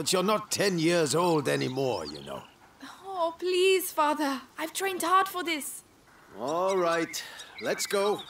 But you're not ten years old anymore, you know. Oh, please, father. I've trained hard for this. All right, let's go.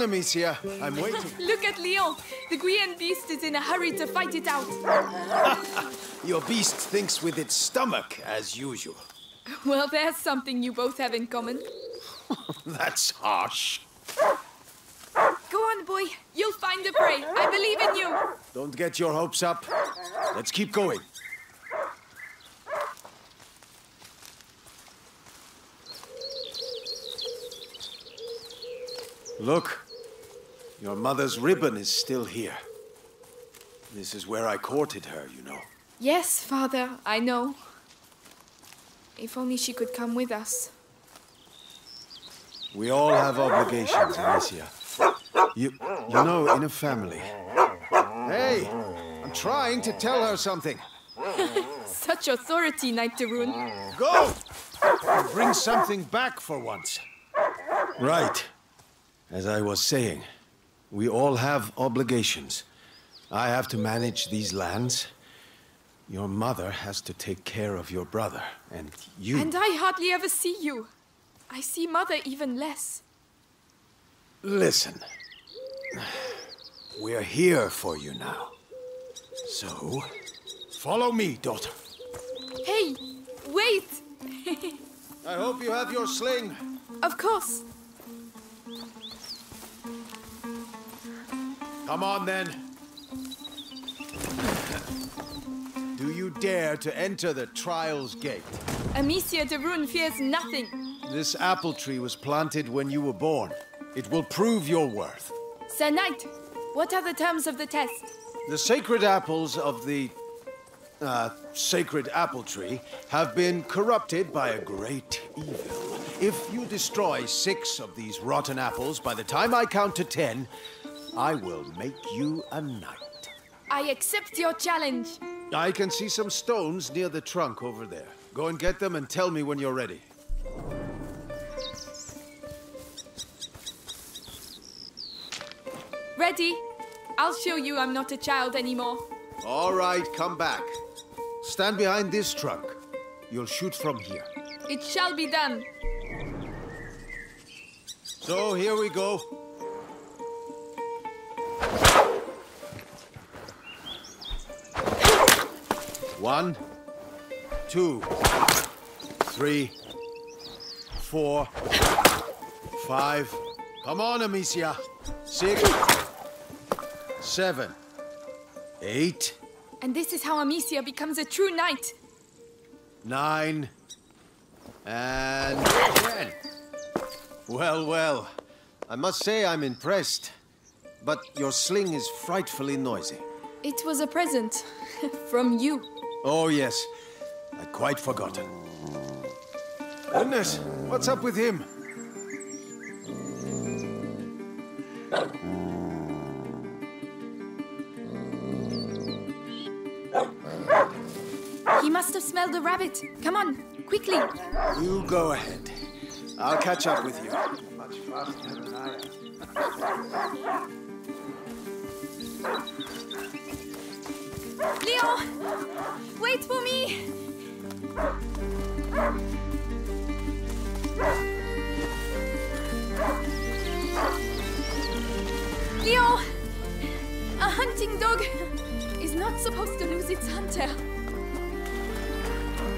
On, Amicia. I'm waiting. Look at Leon. The Guyenne beast is in a hurry to fight it out. Your beast thinks with its stomach, as usual. Well, there's something you both have in common. That's harsh. Go on, boy. You'll find the prey. I believe in you. Don't get your hopes up. Let's keep going. Look, your mother's ribbon is still here. This is where I courted her, you know. Yes, father, I know. If only she could come with us. We all have obligations, Amicia. You, you know, in a family. Hey, I'm trying to tell her something. Such authority, Knight de Rune. Go! And bring something back for once. Right. As I was saying, we all have obligations. I have to manage these lands. Your mother has to take care of your brother, and you... And I hardly ever see you. I see mother even less. Listen. We're here for you now. So, follow me, daughter. Hey, wait! I hope you have your sling. of course. Come on, then. Do you dare to enter the Trials Gate? Amicia de Rune fears nothing. This apple tree was planted when you were born. It will prove your worth. Sir Knight, what are the terms of the test? The sacred apples of the uh, sacred apple tree have been corrupted by a great evil. If you destroy six of these rotten apples by the time I count to ten, I will make you a knight. I accept your challenge. I can see some stones near the trunk over there. Go and get them and tell me when you're ready. Ready? I'll show you I'm not a child anymore. All right, come back. Stand behind this trunk. You'll shoot from here. It shall be done. So here we go. One, two, three, four, five. Come on, Amicia. Six, seven, eight, And this is how Amicia becomes a true knight. nine, and ten. Well, well. I must say I'm impressed. But your sling is frightfully noisy. It was a present from you. Oh, yes. I'd quite forgotten. Goodness, what's up with him? He must have smelled a rabbit. Come on, quickly. You go ahead. I'll catch up with you. Much faster than I am. Leon! Wait for me! Leon! A hunting dog is not supposed to lose its hunter.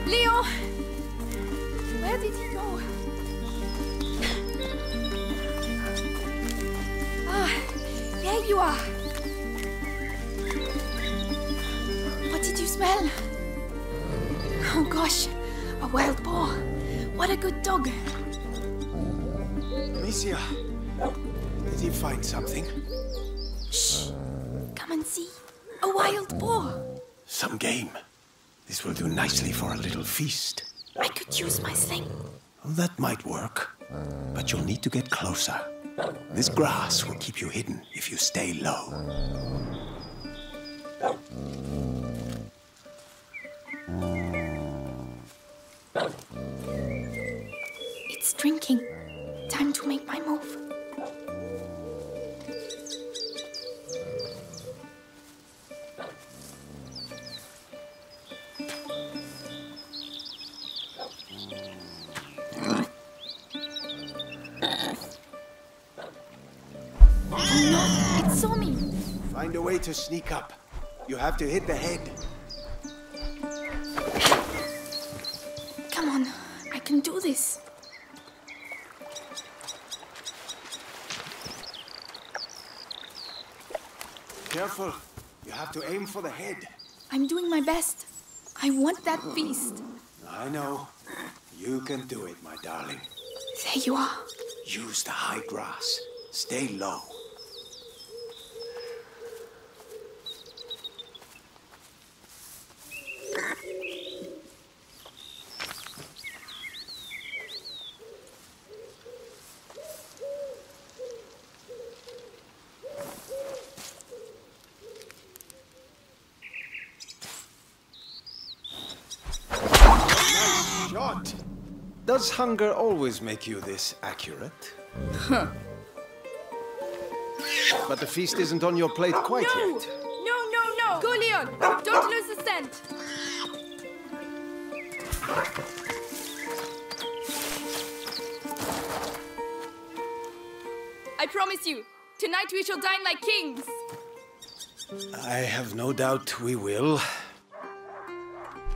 Leo! Where did he go? Ah, there you are. Smell? Oh gosh, a wild boar. What a good dog. Amicia, did he find something? Shh! Come and see. A wild boar. Some game. This will do nicely for a little feast. I could use my sling. That might work, but you'll need to get closer. This grass will keep you hidden if you stay low. It's drinking. Time to make my move. Oh no, it saw me. Find a way to sneak up. You have to hit the head. Can do this. Careful. You have to aim for the head. I'm doing my best. I want that feast. I know. You can do it, my darling. There you are. Use the high grass. Stay low. Does hunger always make you this accurate? Huh. But the feast isn't on your plate quite No! yet. No, no, no! Go, Leon! Don't lose the scent! I promise you, tonight we shall dine like kings! I have no doubt we will.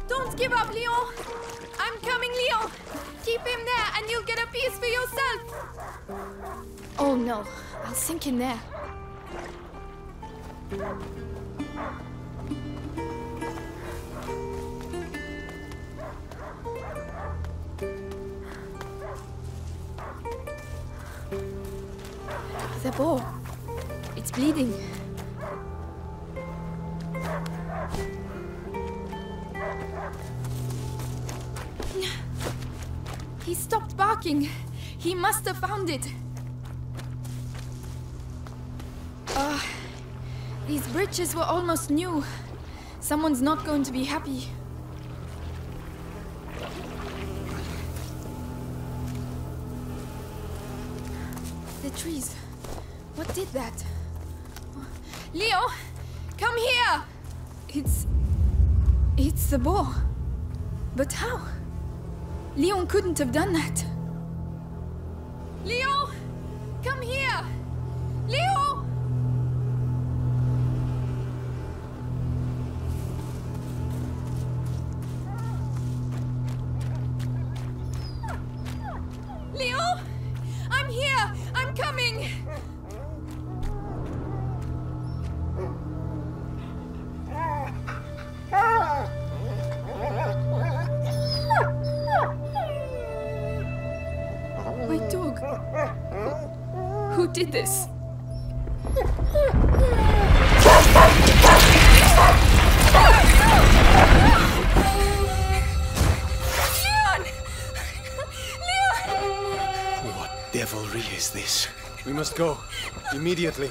Don't give up, Leon! I'm coming, Leon! Keep him there and you'll get a piece for yourself! Oh no, I'll sink in there. The boar. It's bleeding. He must have found it. Ah, these bridges were almost new. Someone's not going to be happy. The trees. What did that? Leo, come here! It's. It's the boar. But how? Leon couldn't have done that. Is this? We must go. Immediately.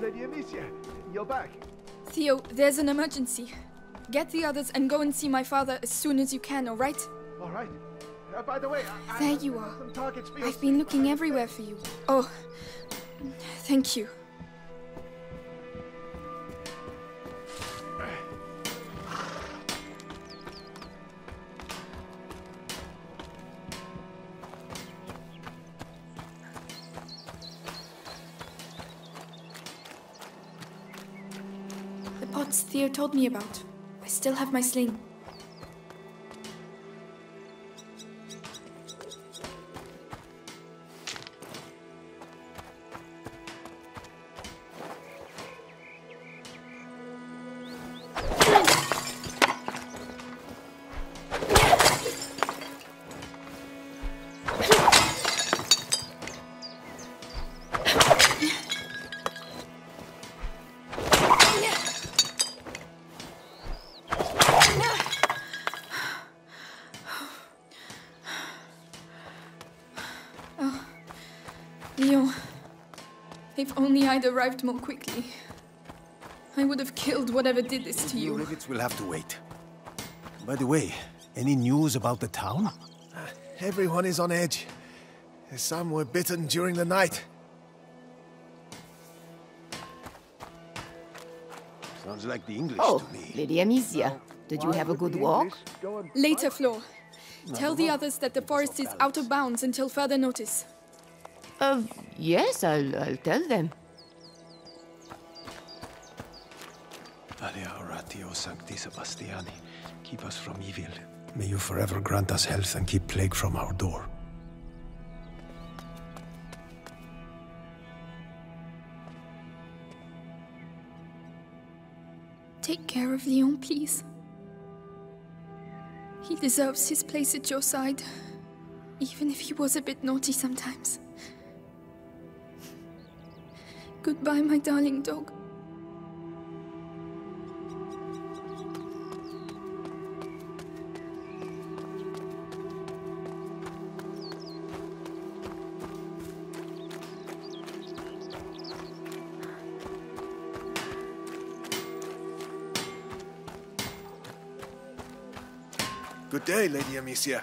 Lady Amicia, you're back. Theo, there's an emergency. Get the others and go and see my father as soon as you can, alright? All right. Uh, by the way, I, There I you are. Some targets for your I've been looking everywhere for you. Oh, thank you. Told me about. I still have my sling. If only I'd arrived more quickly. I would have killed whatever did this to The you. rivets will have to wait. By the way, any news about the town? Everyone is on edge. Some were bitten during the night. Sounds like the English Oh, to me. Lady Amicia, did you have a good walk? Later, Flo. Tell the others that the forest is out of bounds until further notice. Uh, yes, I'll, I'll tell them. Alia oratio sancti Sebastiani, keep us from evil. May you forever grant us health and keep plague from our door. Take care of Leon, please. He deserves his place at your side, even if he was a bit naughty sometimes. Goodbye, my darling dog. Good day, Lady Amicia.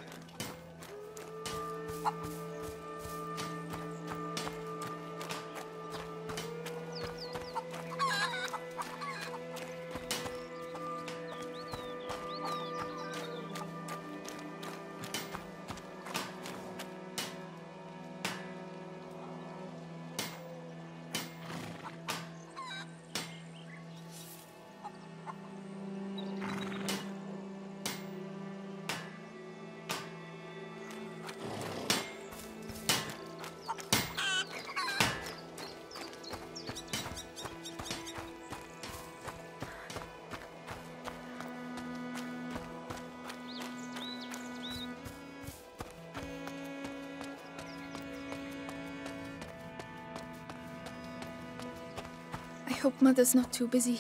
Mother's not too busy.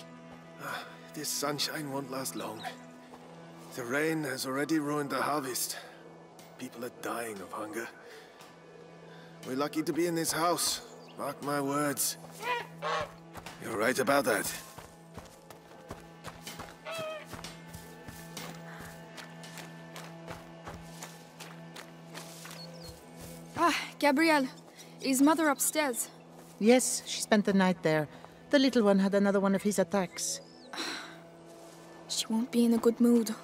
This sunshine won't last long. The rain has already ruined the harvest. People are dying of hunger. We're lucky to be in this house. Mark my words. You're right about that. Ah, Gabrielle. Is Mother upstairs? Yes, she spent the night there. The little one had another one of his attacks. She won't be in a good mood.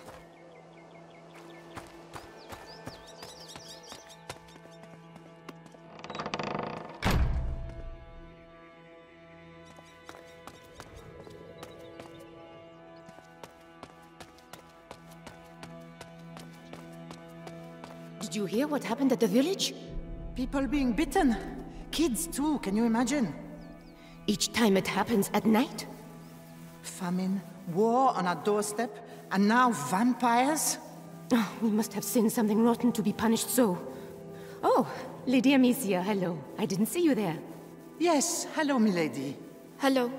Did you hear what happened at the village? People being bitten. Kids too, can you imagine? Each time it happens at night? Famine, war on our doorstep, and now vampires? Oh, we must have sinned something rotten to be punished so. Oh, Lady Amicia, hello. I didn't see you there. Yes, hello, milady. Hello.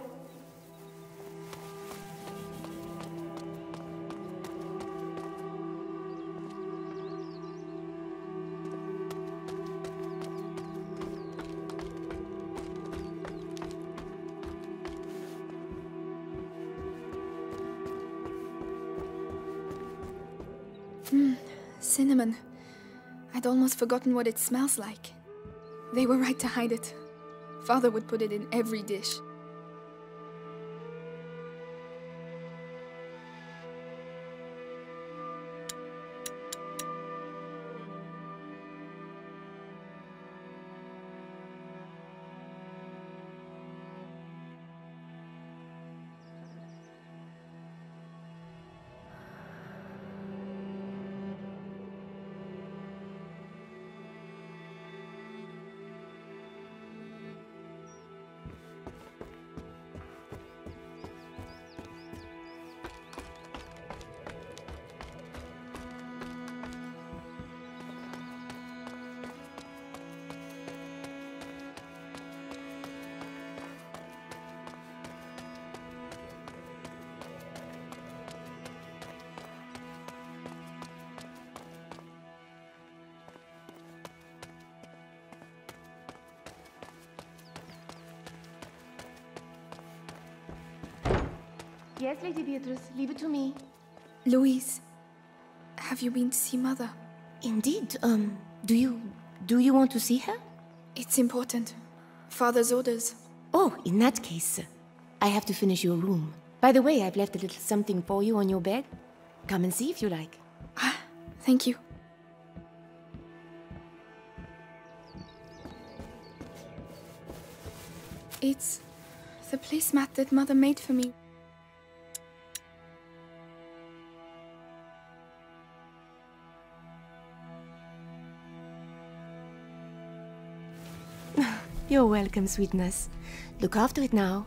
Cinnamon. I'd almost forgotten what it smells like. They were right to hide it. Father would put it in every dish. Lady Beatrice, leave it to me. Louise, have you been to see Mother? Indeed, um, do you... do you want to see her? It's important. Father's orders. Oh, in that case, I have to finish your room. By the way, I've left a little something for you on your bed. Come and see if you like. Ah, thank you. It's the placemat that Mother made for me. You're welcome, sweetness. Look after it now.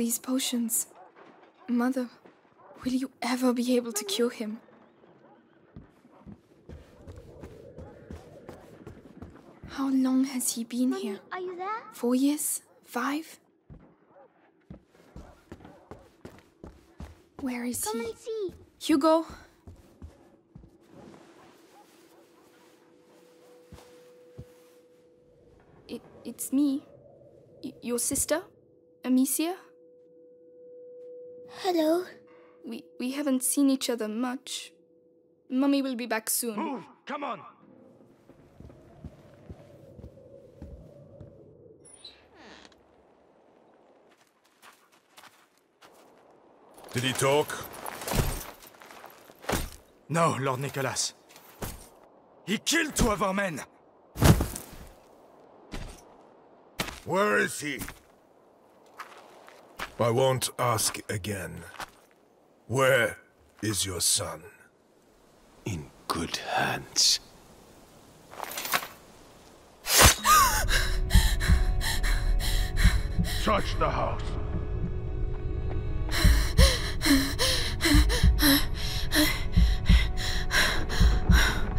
These potions. Mother, will you ever be able to cure him? How long has he been here? Are you there? Four years? Five? Where is Come he? and see. Hugo? It, it's me. Y- your sister? Amicia? Hello. We, we haven't seen each other much. Mummy will be back soon. Move! Come on! Did he talk? No, Lord Nicholas. He killed two of our men! Where is he? I won't ask again. Where is your son? In good hands. Touch the house.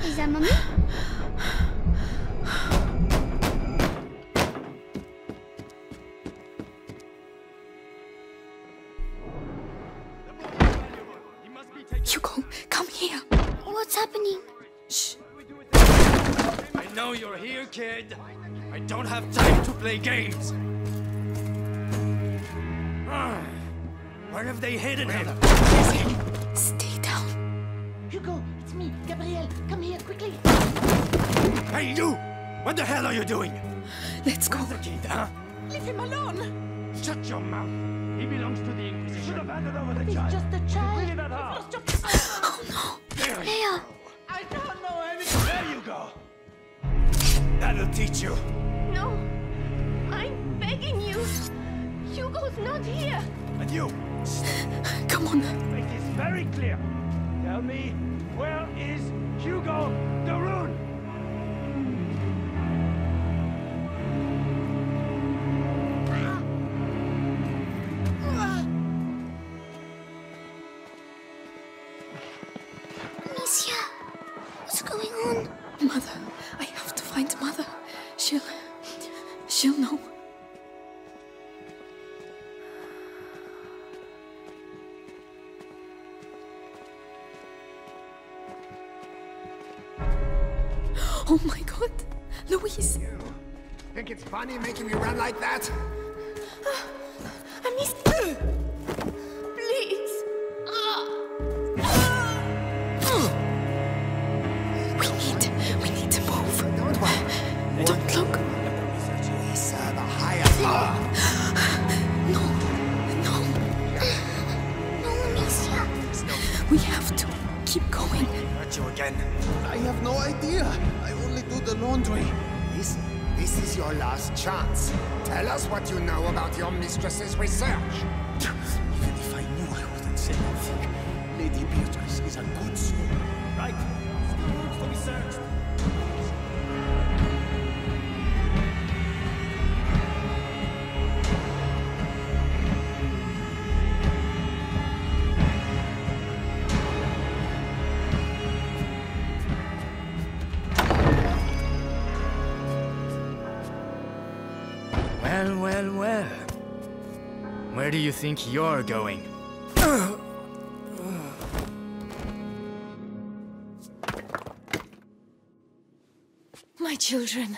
Is that mommy? Hugo, come here. What's happening? Shh. I know you're here, kid. I don't have time to play games. Where have they hidden him? Stay down. Hugo, it's me, Gabrielle. Come here, quickly. Hey, you! What the hell are you doing? Let's go. The kid, huh? Leave him alone. Shut your mouth. He belongs to the Inquisition. Should have handed over the He's child. just a child. Clean that. Lost your- You I don't know anything. There you go. That'll teach you. No! I'm begging you! Hugo's not here! And you, Come on. make this very clear. Tell me, where is Hugo de Rune? Louise. Think it's funny making me run like that? Tell us what you know about your mistress's research. Even if I knew, I wouldn't say anything. Lady Beatrice is a good soul. Right. Still rooms to be searched. Where do you think you're going? My children.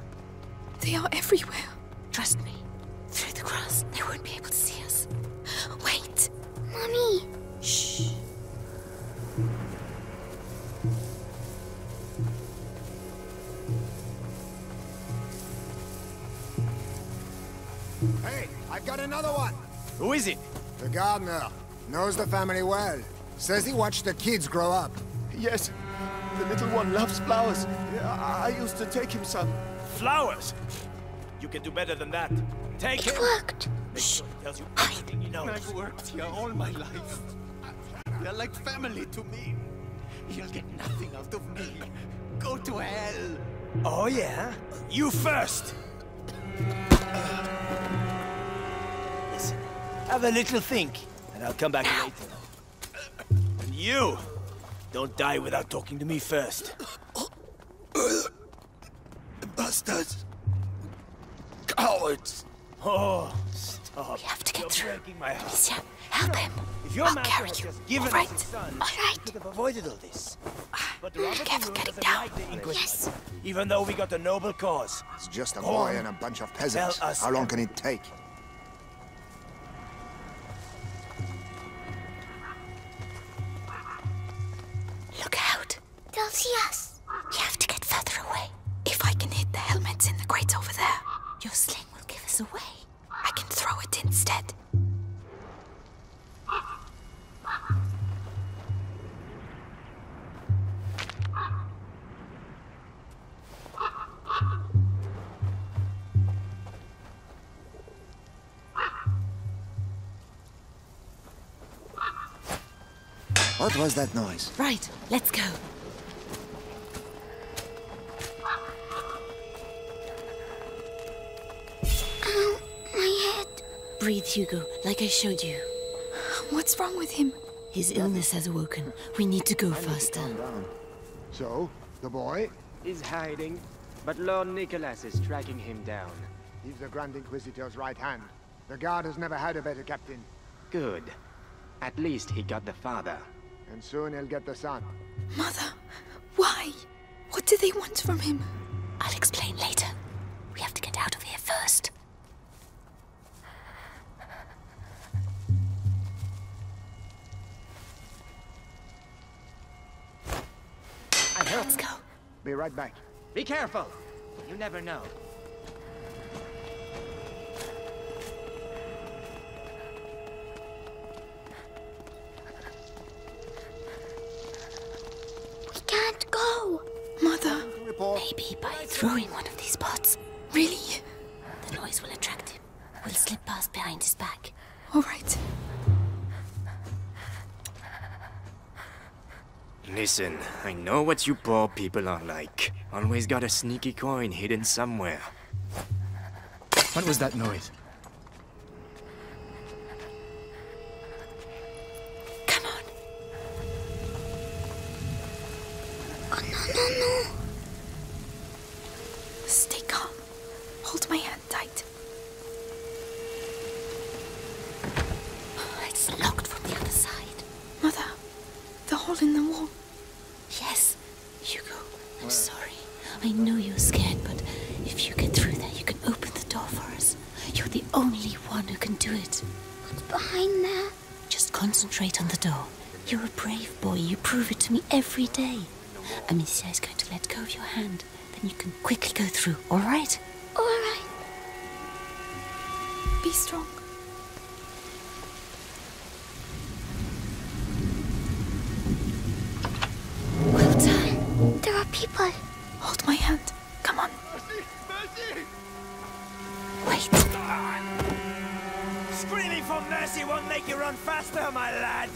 They are everywhere. Trust me. Through the grass, they won't be able to see us. Wait. Mommy! Shh. Hey, I've got another one. Who is it? The gardener knows the family well. Says he watched the kids grow up. Yes, the little one loves flowers. I, I used to take him some. Flowers. You can do better than that. Take It him. worked. Make sure he tells you everything he knows. I've worked here all my life. You're like family to me. You'll get nothing out of me. Go to hell. Oh, yeah? You first! Listen, have a little think, and I'll come back later. And you! Don't die without talking to me first. Oh. Bastards. Cowards. Oh, stop. We have to get You're through. breaking my heart. Amicia, help him. If your I'll master carry you. just given All right. us his son, All right. we could have avoided all this. Ah, but Robert Kev, Moon getting down. like Yes. even though we got a noble cause. It's just a boy and a bunch of peasants. Tell us How long can it take? Look out. They'll see us. You have to get further away. If I can hit the helmets in the crates over there, your sling will give us away. I can throw it instead. What was that noise? Right, let's go. Breathe, Hugo, like I showed you. What's wrong with him? His illness has awoken. We need to go faster. Calm. So, the boy? Is hiding, but Lord Nicholas is tracking him down. He's the Grand Inquisitor's right hand. The Guard has never had a better captain. Good. At least he got the father. And soon he'll get the son. Mother, why? What do they want from him? I'll explain later. Be right back. Be careful. You never know. We can't go. Mother, maybe by throwing one of Listen, I know what you poor people are like. Always got a sneaky coin hidden somewhere. What was that noise? Screaming for mercy won't make you run faster, my lad!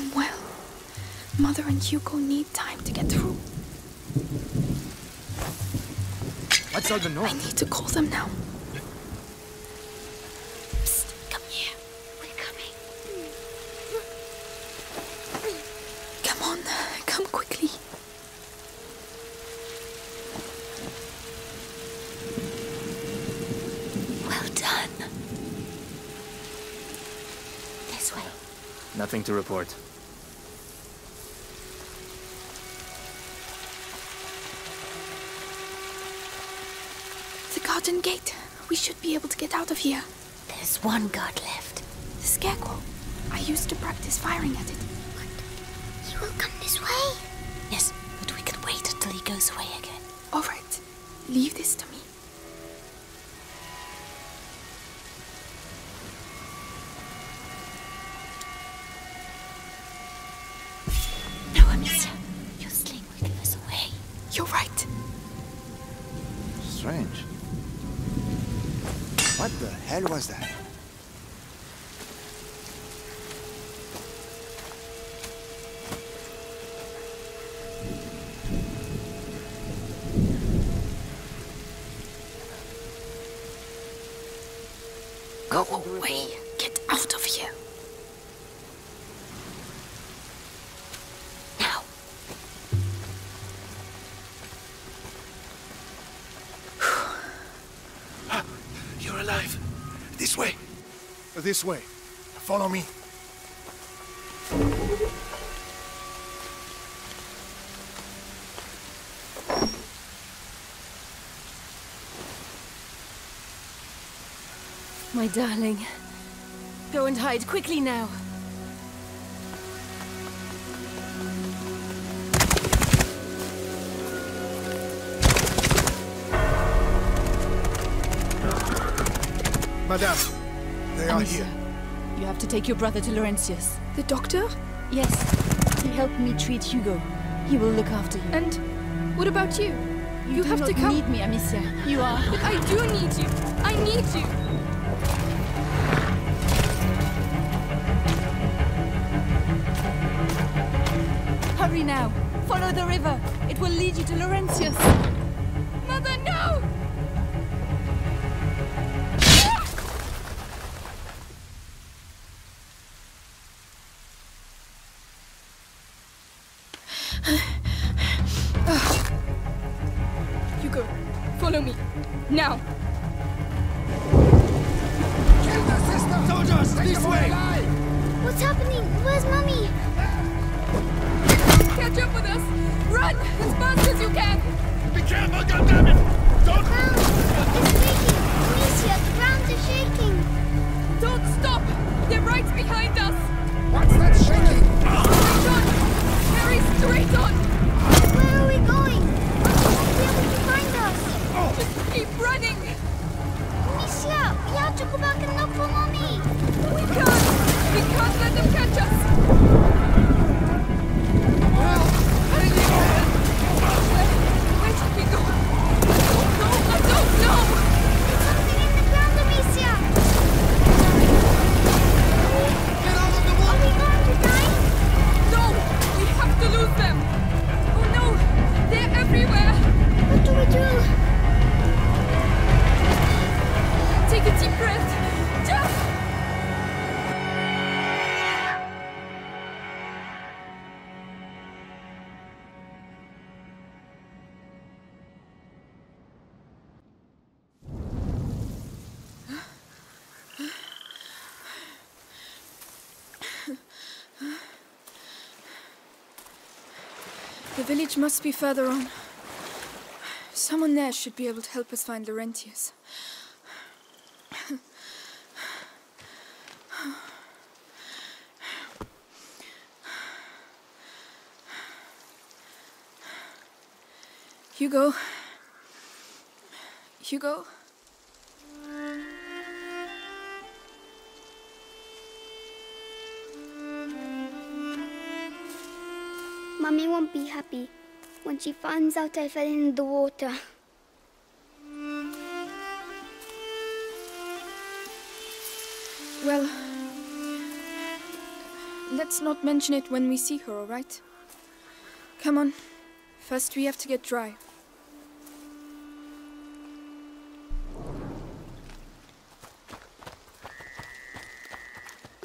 Aim well. Mother and Hugo need time to get through. What's all the noise? I need to call them now. Psst, come here. We're coming. Come on, uh, come quickly. Well done. This way. Nothing to report. The garden gate. We should be able here. There's one guard alive. This way. This way. Follow me. My darling. Go and hide quickly now. Madame, they are Amicia, here. You have to take your brother to Laurentius. The doctor? Yes. He helped me treat Hugo. He will look after you. And what about you? You, do have to not come. need me, Amicia. You are. But I do need you. I need you. Hurry now. Follow the river. It will lead you to Laurentius. Village must be further on. Someone there should be able to help us find Laurentius. Hugo. Hugo. Mummy won't be happy when she finds out I fell in the water. Well, let's not mention it when we see her, all right? Come on. First, we have to get dry.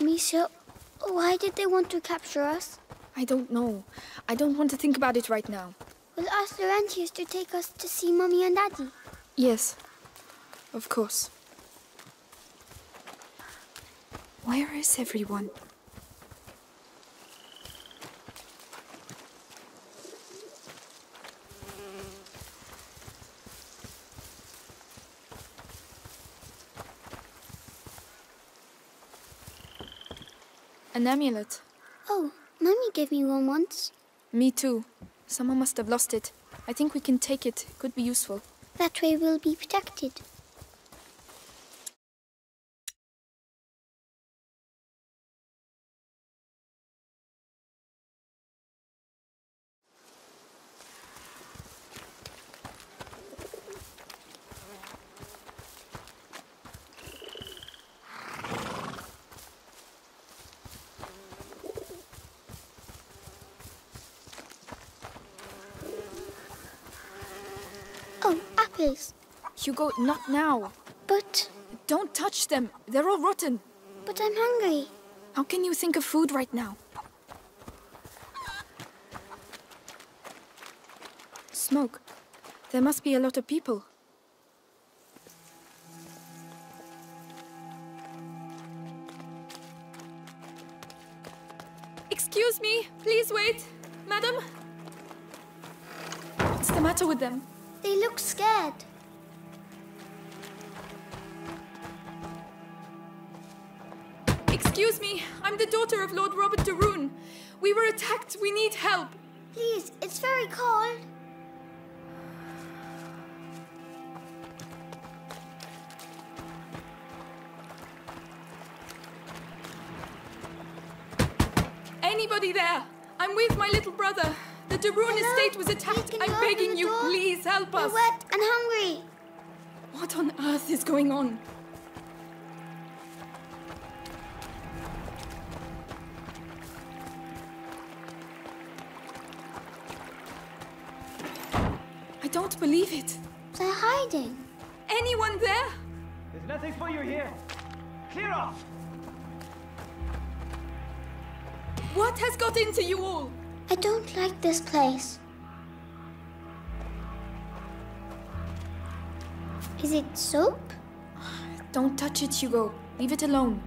Misha, why did they want to capture us? I don't know. I don't want to think about it right now. We'll ask Laurentius to take us to see Mummy and Daddy. Yes, of course. Where is everyone? An amulet. Oh, Mummy gave me one once. Me too. Someone must have lost it. I think we can take it. Could be useful. That way we'll be protected. Oh, apples. Hugo, not now. But. Don't touch them. They're all rotten. But I'm hungry. How can you think of food right now? Smoke. There must be a lot of people. Excuse me, please wait. Madam? What's the matter with them? Daughter of Lord Robert de Rune. We were attacked. We need help. Please, it's very cold. Anybody there? I'm with my little brother. The Hello? estate was attacked. I'm begging you, door? please help us. We're wet and hungry. What on earth is going on? Don't believe it. They're hiding. Anyone there? There's nothing for you here. Clear off! What has got into you all? I don't like this place. Is it soap? Don't touch it, Hugo. Leave it alone.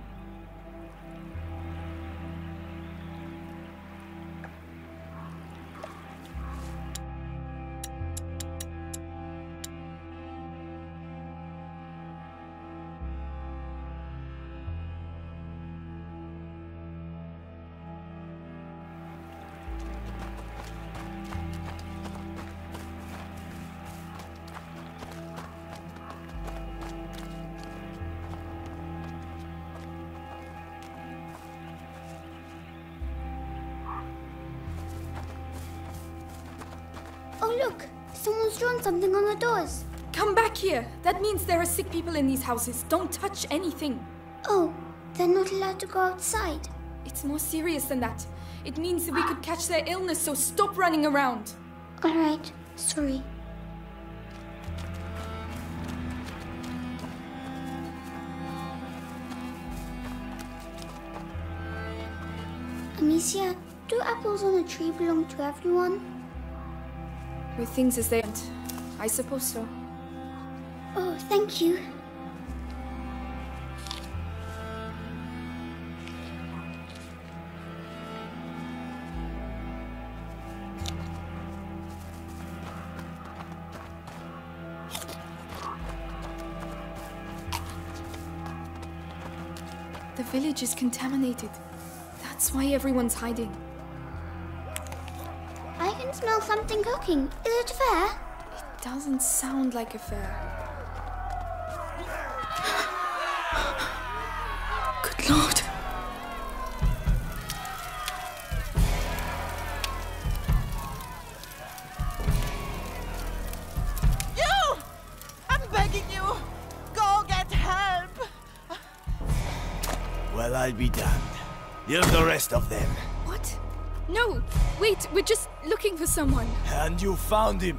That means there are sick people in these houses. Don't touch anything. Oh, they're not allowed to go outside. It's more serious than that. It means that we could catch their illness, so stop running around. All right, sorry. Amicia, do apples on a tree belong to everyone? With things as they went, I suppose so thank you. The village is contaminated. That's why everyone's hiding. I can smell something cooking. Is it fair? It doesn't sound like a fair. Be damned. Here's the rest of them. What? No! Wait, we're just looking for someone. And you found him.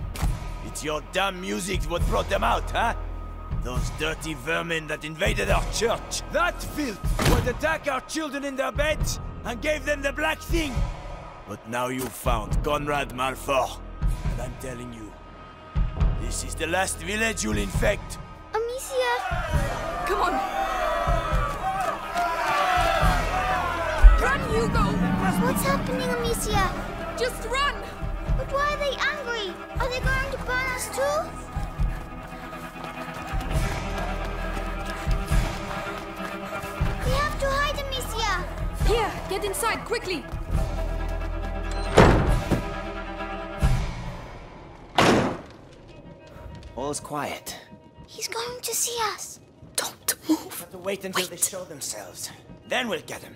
It's your damn music what brought them out, huh? Those dirty vermin that invaded our church. That filth would attack our children in their beds and gave them the black thing. But now you've found Conrad Malfour. And I'm telling you, this is the last village you'll infect. Amicia! Come on! Hugo! What's happening, Amicia? Just run! But why are they angry? Are they going to burn us too? We have to hide, Amicia! Here, get inside, quickly! All's quiet. He's going to see us. Don't move. We Have to wait until they show themselves. Then we'll get them.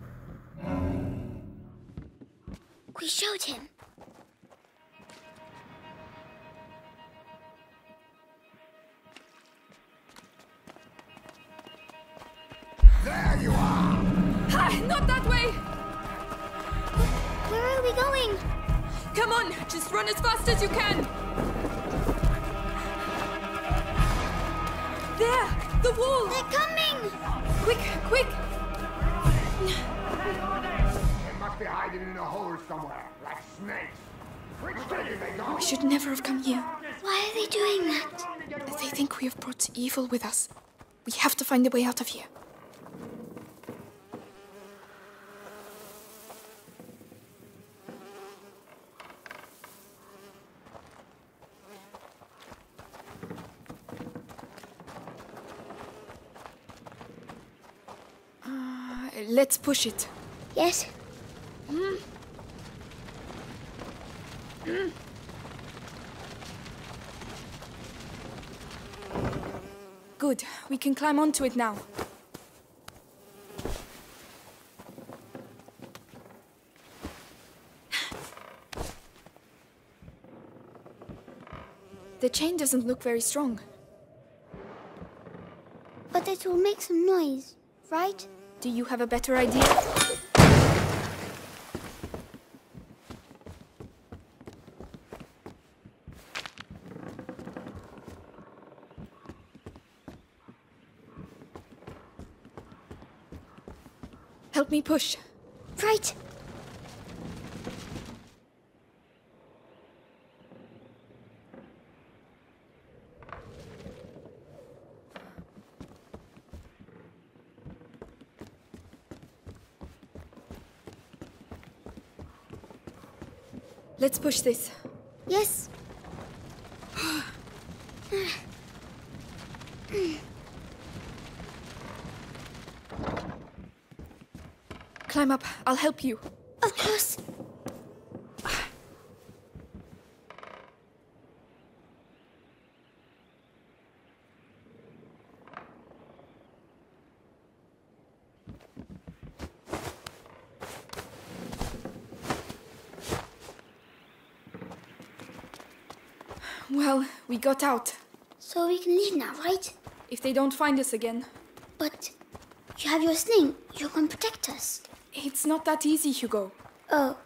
showed him. There you are! Ah, not that way! Where are we going? Come on, just run as fast as you can! Should never have come here. Why are they doing that? They think we have brought evil with us. We have to find a way out of here. Uh, let's push it. Yes. Good. We can climb onto it now. The chain doesn't look very strong. But it will make some noise, right? Do you have a better idea? Help me push. Right. Let's push this. Yes. Climb up. I'll help you. Of course. Well, we got out. So we can leave now, right? If they don't find us again. But you have your sling. You can protect us. It's not that easy, Hugo. Oh.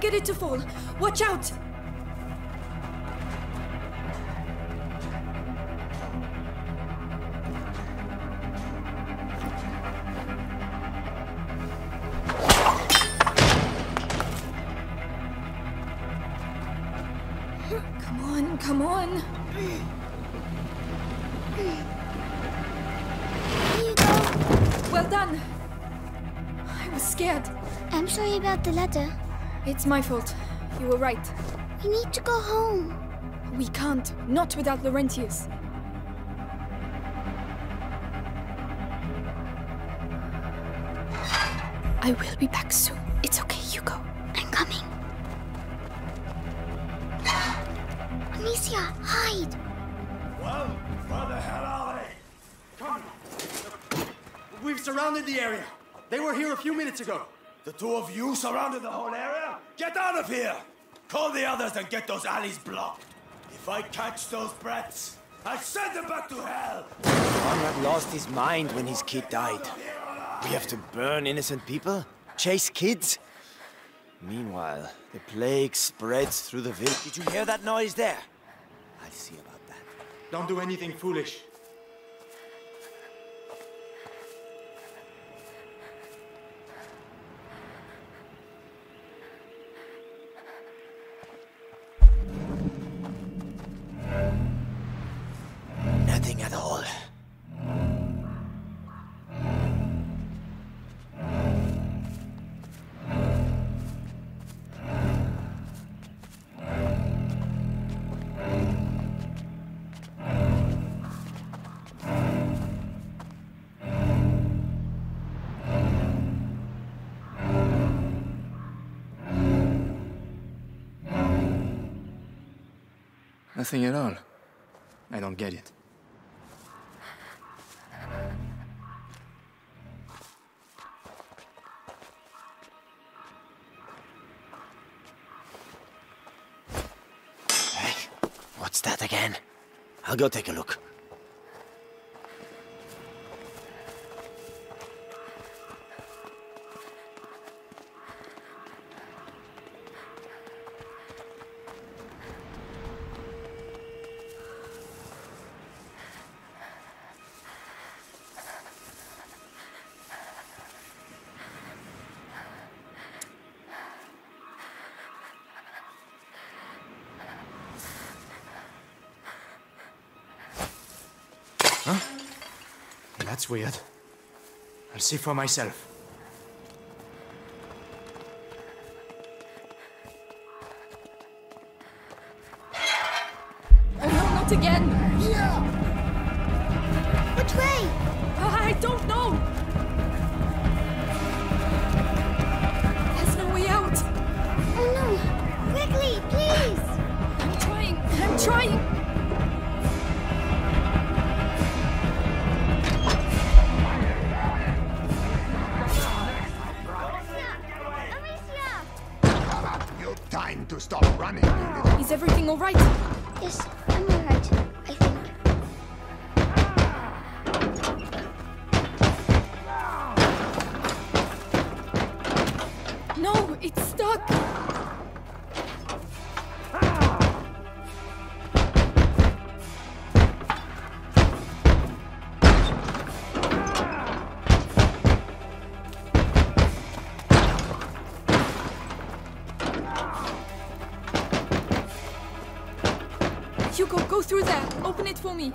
Get it to fall. Watch out! Come on, come on. Well done. I was scared. I'm sorry about the ladder. It's my fault. You were right. We need to go home. We can't. Not without Laurentius. I will be back soon. It's okay, Hugo. I'm coming. Amicia, hide. Well, where the hell are they? Come. We've surrounded the area. They were here a few minutes ago. The two of you surrounded the whole area? Get out of here! Call the others and get those alleys blocked. If I catch those brats, I'll send them back to hell! Conrad lost his mind when his kid died. We have to burn innocent people? Chase kids? Meanwhile, the plague spreads through the village. Did you hear that noise there? I'll see about that. Don't do anything foolish. Nothing at all. I don't get it. Hey, what's that again? I'll go take a look. Weird. I'll see for myself. It for me. I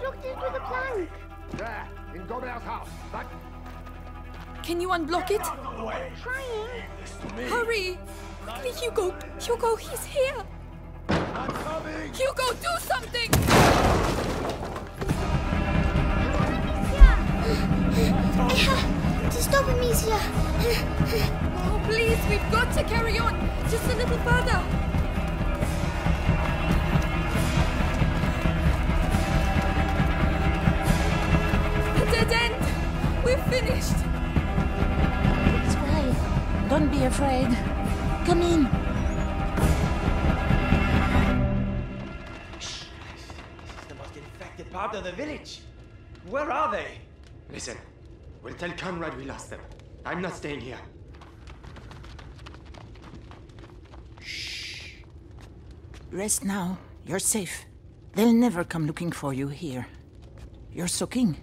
blocked it with a plank. There, in Gobert's house. Can you unblock it? Trying. Hurry! Quickly, Hugo! Hugo, he's here! Hugo, do something! I have to stop Amicia. Oh, please, we've got to carry on. Just a little further. A dead end. We're finished. It's well. Don't be afraid. Come in. Shh! This is the most infected part of the village. Where are they? Listen, we'll tell Conrad we lost them. I'm not staying here. Shh. Rest now. You're safe. They'll never come looking for you here. You're soaking.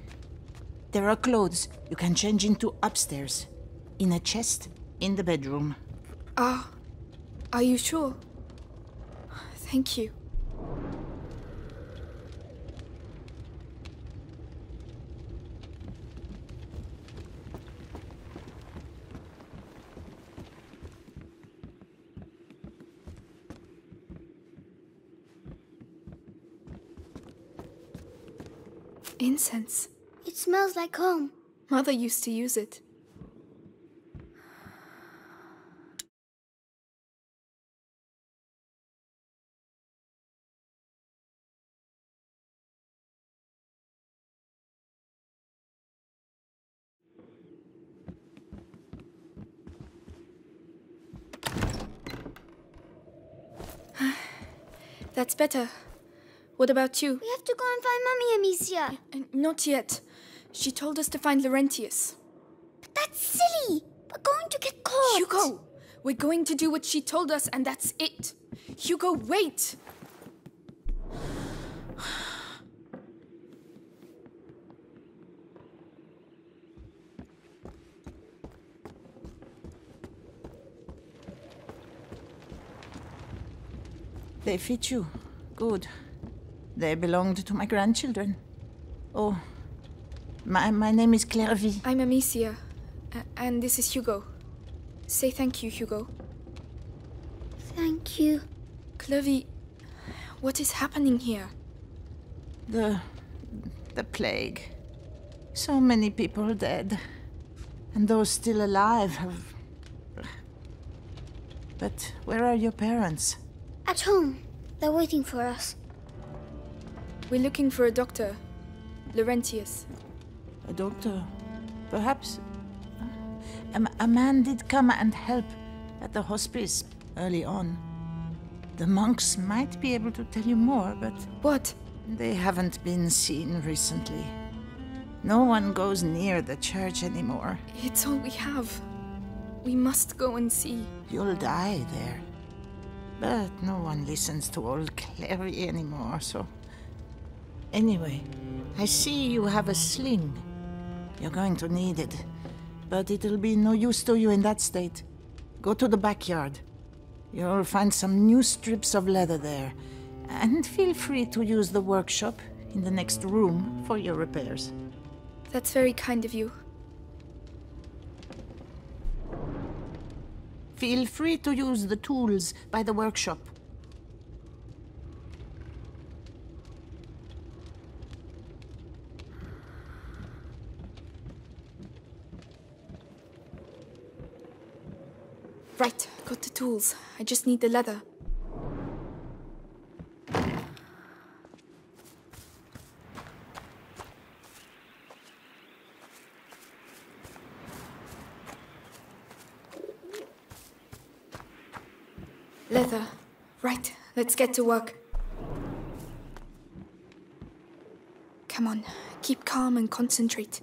There are clothes you can change into upstairs. In a chest in the bedroom. Ah, are you sure? Thank you. Incense. It smells like home. Mother used to use it. That's better. What about you? We have to go and find Mummy Amicia. Uh, Not yet. She told us to find Laurentius. But that's silly. We're going to get caught. Hugo, we're going to do what she told us, and that's it. Hugo, wait. They fit you. Good. They belonged to my grandchildren. Oh, my, my name is Clairvy. I'm Amicia, and this is Hugo. Say thank you, Hugo. Thank you. Clovey, what is happening here? The. the plague. So many people dead. And those still alive have. But where are your parents? At home. They're waiting for us. We're looking for a doctor. Laurentius. A doctor? Perhaps. A, a man did come and help at the hospice early on. The monks might be able to tell you more, but. What? They haven't been seen recently. No one goes near the church anymore. It's all we have. We must go and see. You'll die there. But no one listens to old Clary anymore, so. Anyway, I see you have a sling. You're going to need it. But it'll be no use to you in that state. Go to the backyard. You'll find some new strips of leather there. And feel free to use the workshop in the next room for your repairs. That's very kind of you. Feel free to use the tools by the workshop. Right, got the tools. I just need the leather. Leather. Right, let's get to work. Come on, keep calm and concentrate.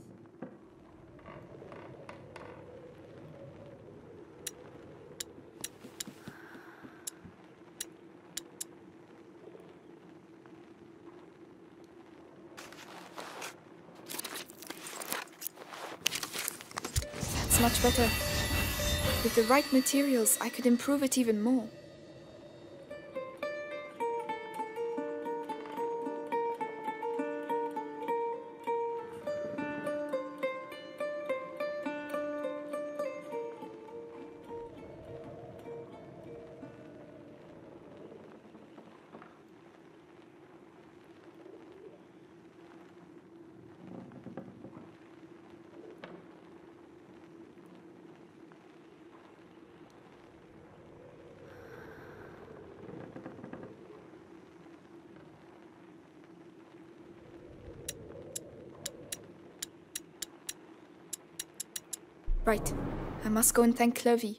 That's much better. With the right materials, I could improve it even more. Must go and thank Clovey.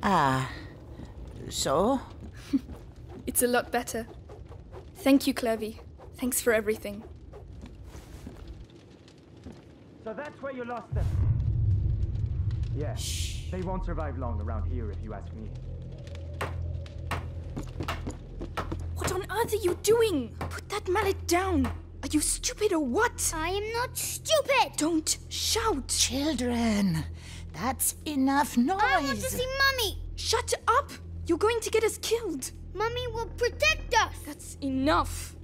Ah. So? It's a lot better. Thank you, Clovey. Thanks for everything. So that's where you lost them. Yeah. They won't survive long around here if you ask me. What on earth are you doing? Put that mallet down. Are you stupid or what? I am not stupid. Don't shout. Children, that's enough noise. I want to see Mummy. Shut up. You're going to get us killed. Mummy will protect us. That's enough.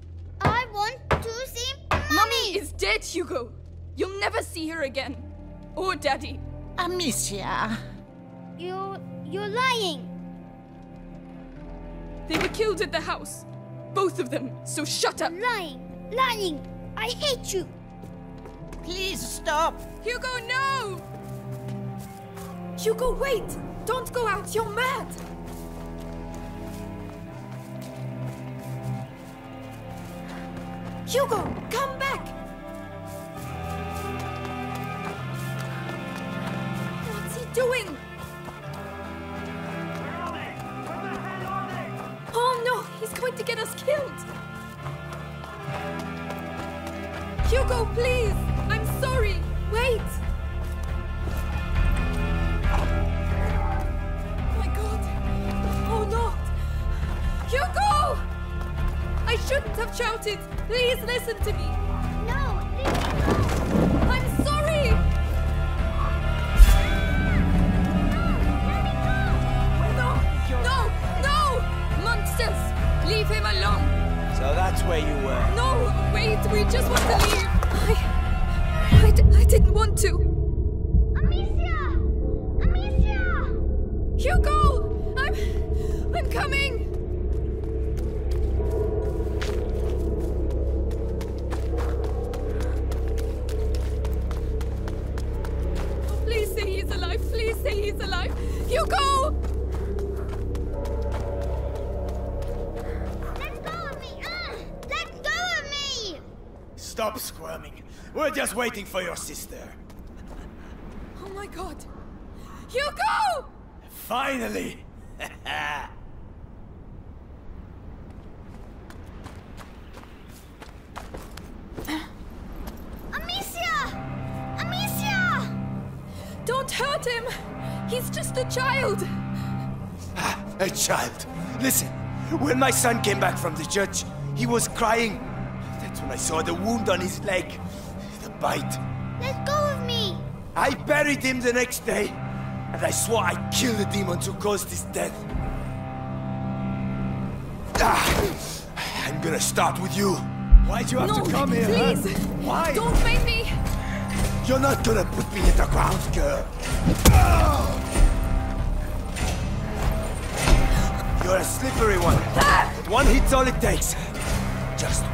I want to see Mummy. Mummy is dead, Hugo. You'll never see her again. Or Daddy. Amicia. You you're lying. They were killed at the house. Both of them. So shut up. Lying. Lying. I hate you. Please stop. Hugo, no! Hugo, wait! Don't go out. You're mad. Hugo, come back! That's where you were. No! Wait, we just want to leave! I... I, d- I didn't want to! Waiting for your sister. Oh my god! Hugo! Finally! Amicia! Amicia! Don't hurt him! He's just a child! A child. Listen, when my son came back from the church, he was crying. That's when I saw the wound on his leg. Bite. Let go of me! I buried him the next day, and I swore I'd kill the demons who caused his death. Ah, I'm gonna start with you. Why'd you have no, to come here? huh? please! Why? Don't make me! You're not gonna put me in the ground, girl. Ah! You're a slippery one. But one hit's all it takes. Just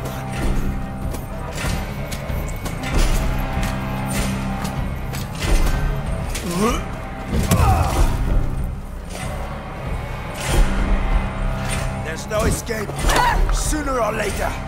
There's no escape. Sooner or later.